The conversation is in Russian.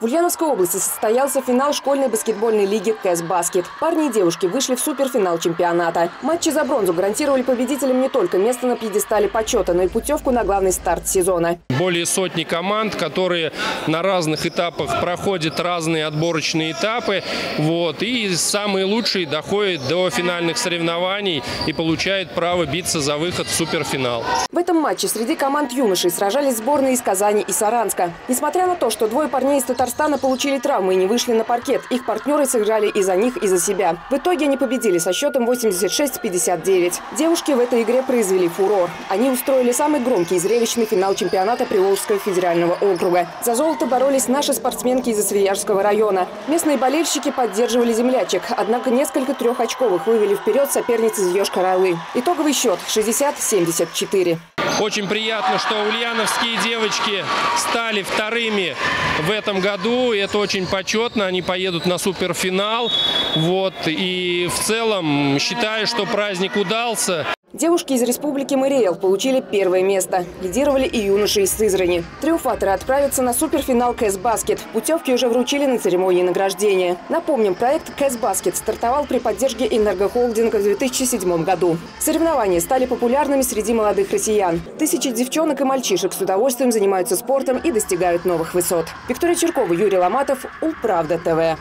В Ульяновской области состоялся финал школьной баскетбольной лиги «Кэс Баскет». Парни и девушки вышли в суперфинал чемпионата. Матчи за бронзу гарантировали победителям не только место на пьедестале почета, но и путевку на главный старт сезона. Более сотни команд, которые на разных этапах проходят разные отборочные этапы. Вот, и самые лучшие доходят до финальных соревнований и получают право биться за выход в суперфинал. В этом матче среди команд юношей сражались сборные из Казани и Саранска. Несмотря на то, что двое парней из Татарстана Татарстана получили травмы и не вышли на паркет. Их партнеры сыграли и за них, и за себя. В итоге они победили со счетом 86-59. Девушки в этой игре произвели фурор. Они устроили самый громкий и зрелищный финал чемпионата Приволжского федерального округа. За золото боролись наши спортсменки из Освиярского района. Местные болельщики поддерживали землячек, однако несколько трехочковых вывели вперед соперниц из Йошкар-Олы. Итоговый счет 60-74. Очень приятно, что ульяновские девочки стали вторыми в этом году. Это очень почетно. Они поедут на суперфинал. Вот. И в целом считаю, что праздник удался. Девушки из республики Марий Эл получили первое место. Лидировали и юноши из Сызрани. Триумфаторы отправятся на суперфинал КЭС-БАСКЕТ. Путевки уже вручили на церемонии награждения. Напомним, проект КЭС-БАСКЕТ стартовал при поддержке энергохолдинга в 2007 году. Соревнования стали популярными среди молодых россиян. Тысячи девчонок и мальчишек с удовольствием занимаются спортом и достигают новых высот. Виктория Черкова, Юрий Ломатов, Улправда ТВ.